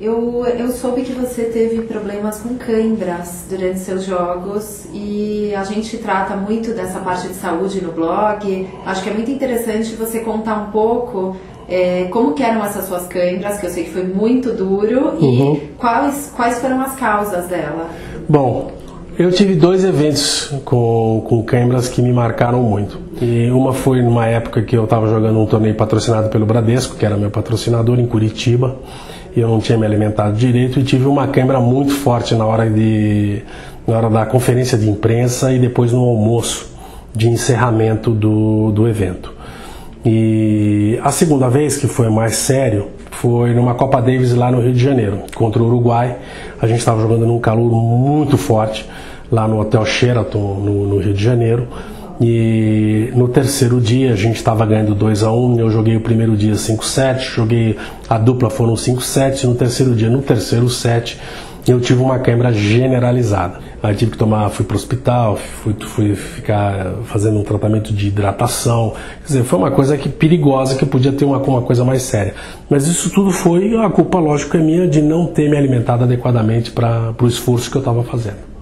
Eu, eu soube que você teve problemas com câimbras durante seus jogos e a gente trata muito dessa parte de saúde no blog. Acho que é muito interessante você contar um pouco é, como que eram essas suas câimbras, que eu sei que foi muito duro, uhum. e quais, quais foram as causas dela? Bom, eu tive dois eventos com, com câimbras que me marcaram muito. E uma foi numa época que eu estava jogando um torneio patrocinado pelo Bradesco, que era meu patrocinador, em Curitiba eu não tinha me alimentado direito e tive uma câimbra muito forte na hora de na hora da conferência de imprensa e depois no almoço de encerramento do, do evento. E a segunda vez que foi mais sério foi numa Copa Davis lá no Rio de Janeiro, contra o Uruguai. A gente estava jogando num calor muito forte lá no Hotel Sheraton, no, no Rio de Janeiro. E no terceiro dia a gente estava ganhando 2 a 1 um, eu joguei o primeiro dia 5-7, joguei a dupla foram 5-7, no terceiro dia, no terceiro set, eu tive uma quebra generalizada. Aí tive que tomar, fui para o hospital, fui, fui ficar fazendo um tratamento de hidratação. Quer dizer, foi uma coisa que perigosa, que podia ter uma, uma coisa mais séria. Mas isso tudo foi a culpa, lógico, é minha de não ter me alimentado adequadamente para o esforço que eu estava fazendo.